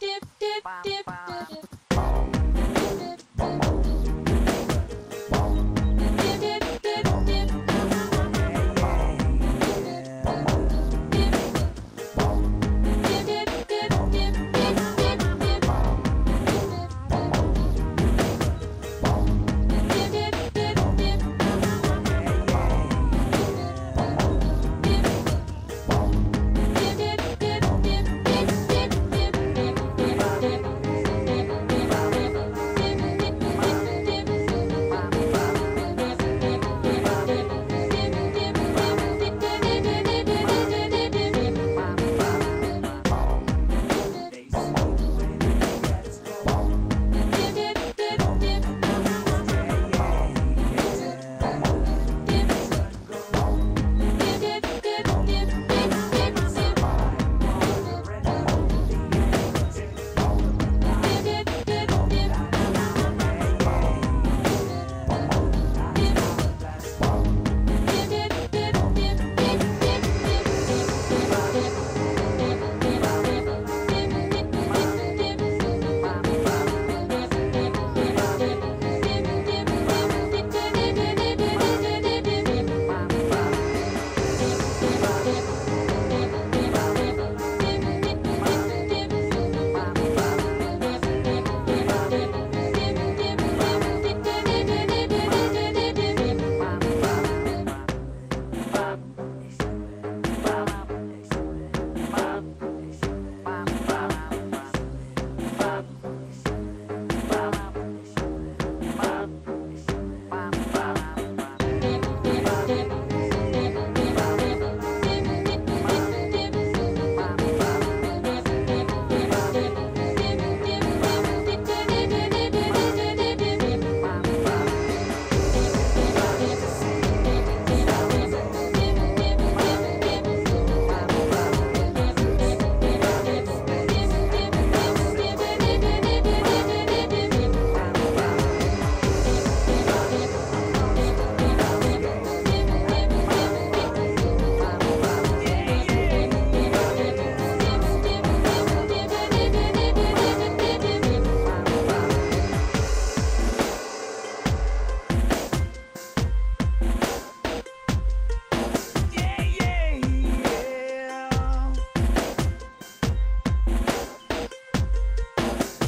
dip, dip, dip,